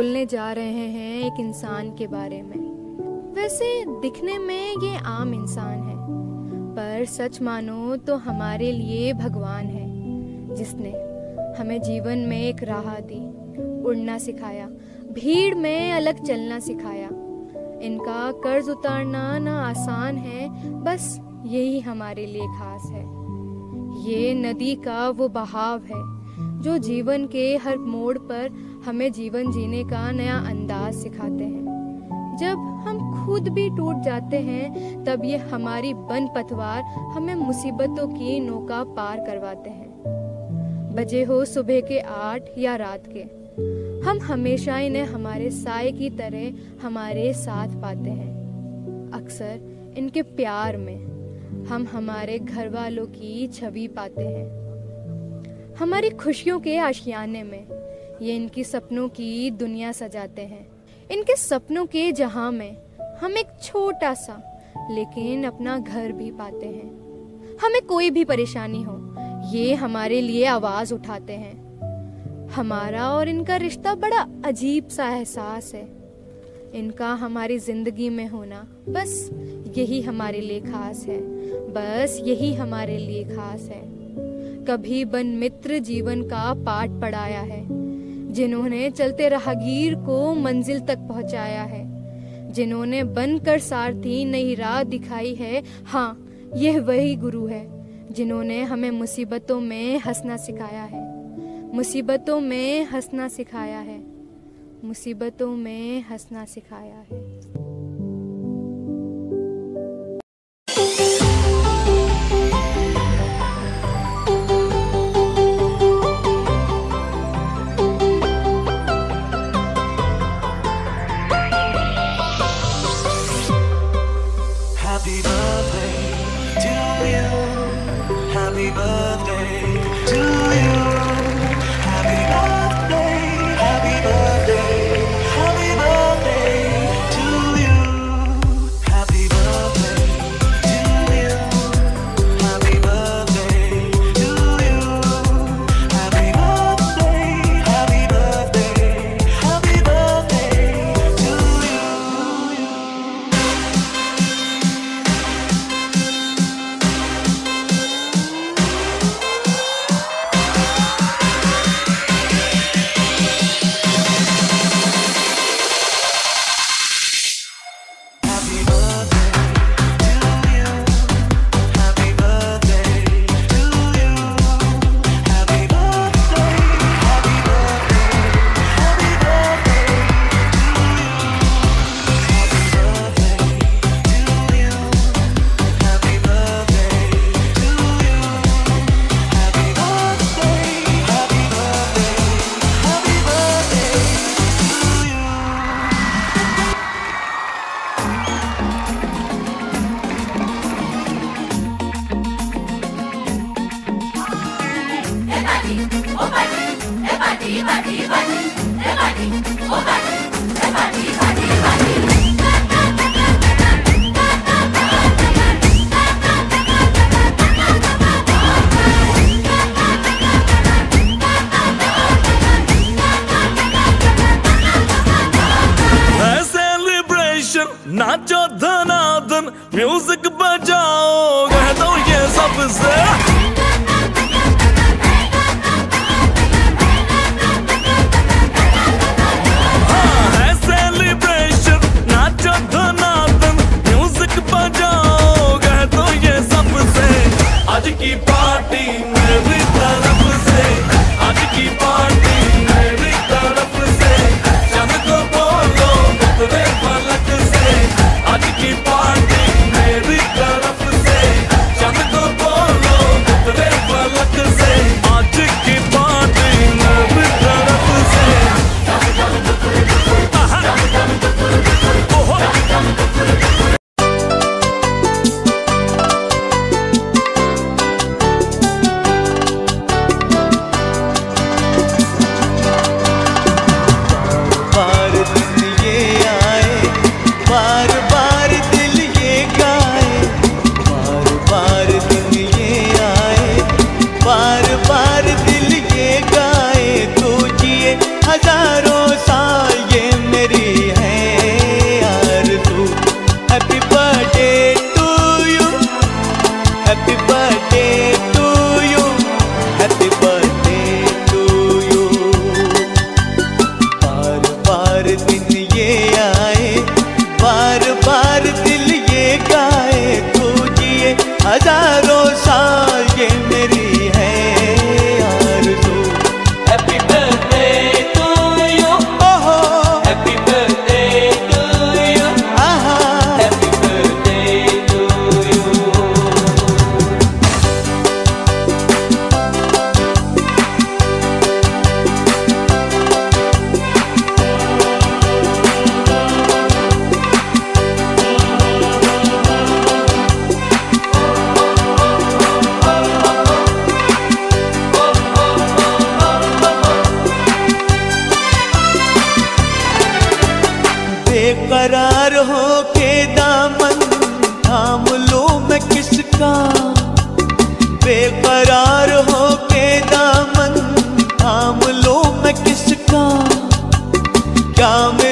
बोलने जा रहे हैं एक इंसान के बारे में। वैसे दिखने में ये आम इंसान है, पर सच मानो तो हमारे लिए भगवान है, जिसने हमें जीवन में एक राह दी, उड़ना सिखाया, भीड़ में अलग चलना सिखाया। इनका कर्ज उतारना ना आसान है, बस यही हमारे लिए खास है। ये नदी का वो बहाव है जो जीवन के हर मोड़ पर हमें जीवन जीने का नया अंदाज सिखाते हैं। जब हम खुद भी टूट जाते हैं, तब ये हमारी बन पतवार हमें मुसीबतों की नौका पार करवाते हैं। बजे हो सुबह के आठ या रात के, हम हमेशा इन्हें हमारे साय की तरह हमारे साथ पाते हैं। अक्सर इनके प्यार में हम हमारे घर वालों की छवि पाते हैं। हमारी खुशियों के आशियाने में, ये इनकी सपनों की दुनिया सजाते हैं। इनके सपनों के जहाँ में हम एक छोटा सा, लेकिन अपना घर भी पाते हैं। हमें कोई भी परेशानी हो, ये हमारे लिए आवाज़ उठाते हैं। हमारा और इनका रिश्ता बड़ा अजीब सा एहसास है। इनका हमारी ज़िंदगी में होना बस यही हमारे लिए खास है, बस यही हमारे लिए खास है। कभी बन मित्र जीवन का पाठ पढ़ाया है। जिन्होंने चलते राहगीर को मंजिल तक पहुँचाया है। जिन्होंने बनकर सारथी नई राह दिखाई है। हाँ यह वही गुरु है, जिन्होंने हमें मुसीबतों में हंसना सिखाया है। मुसीबतों में हंसना सिखाया है। मुसीबतों में हंसना सिखाया है। नाचो धनादन म्यूज़िक हजारों बेकरार हो के दामन थाम लो मैं किसका? बेकरार हो के दामन थाम लो मैं किसका? क्या मैं